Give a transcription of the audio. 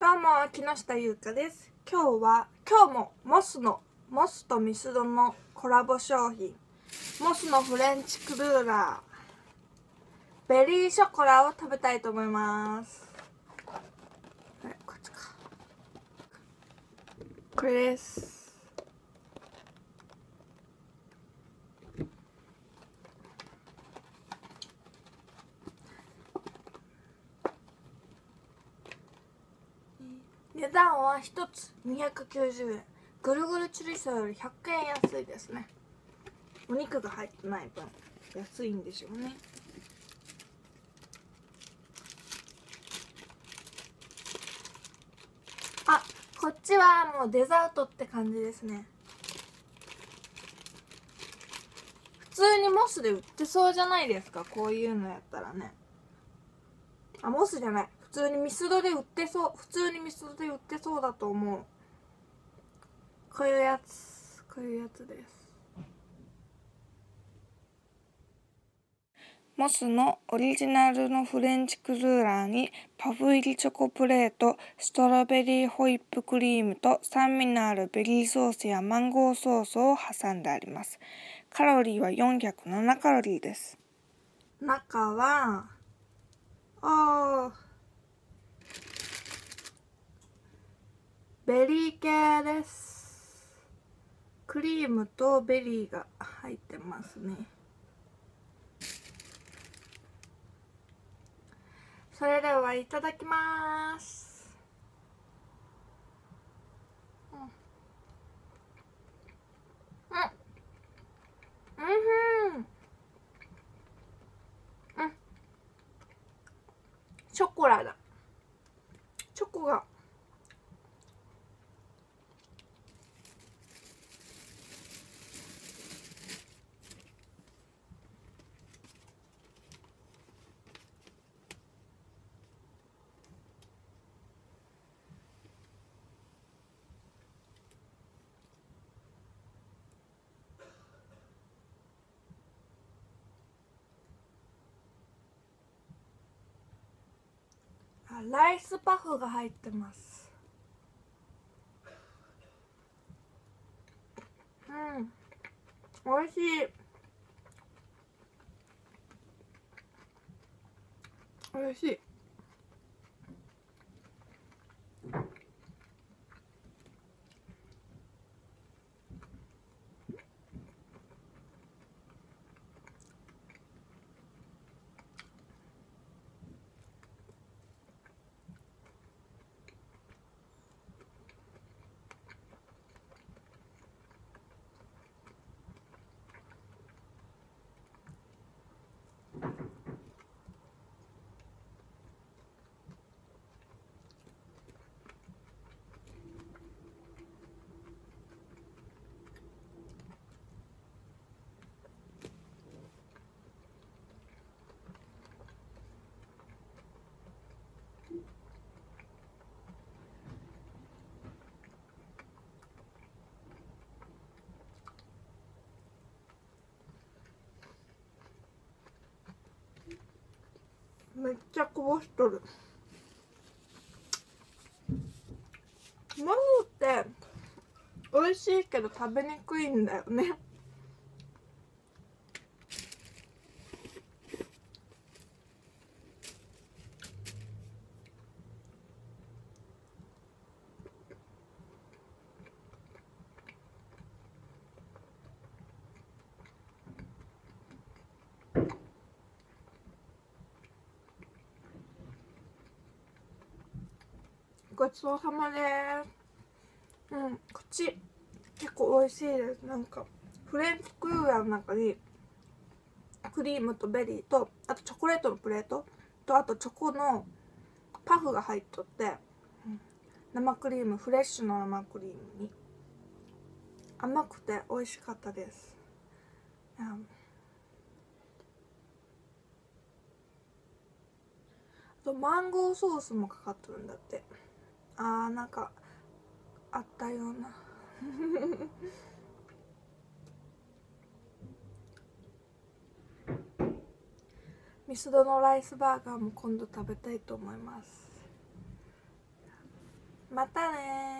どうも木下優香です。今日は今日もモスのモスとミスドのコラボ商品。モスのフレンチクルーラー。ベリーショコラを食べたいと思います。はいこっちか。これです。値段は1つ290円。ぐるぐるチュリソーより100円安いですね。お肉が入ってない分安いんでしょうね。あこっちはもうデザートって感じですね。普通にモスで売ってそうじゃないですかこういうのやったらね。あモスじゃない。通にミスドで売ってそう普通にミスドで売ってそうだと思うこういうやつこういうやつですモスのオリジナルのフレンチクルーラーにパフ入りチョコプレート、ストロベリーホイップクリームと酸味のあるベリーソースやマンゴーソースを挟んであります。カロリーは407カロリーです。中は、あー、ベリー系です。クリームとベリーが入ってますね。それではいただきます。うん。うん。うん。うん。ショコラだ。チョコが。ライスパフが入ってます。うん。美味しい。美味しい。めっちゃこぼしとる。マグって美味しいけど食べにくいんだよね。ごちそうさまです。うんこっち結構美味しいです。なんかフレンチクルーラーの中にクリームとベリーとあとチョコレートのプレート？とあとチョコのパフが入っとって、うん。生クリームフレッシュの生クリームに。甘くて美味しかったです、うん。あとマンゴーソースもかかってるんだって。あーなんかあったような。ミスドのライスバーガーも今度食べたいと思います。またね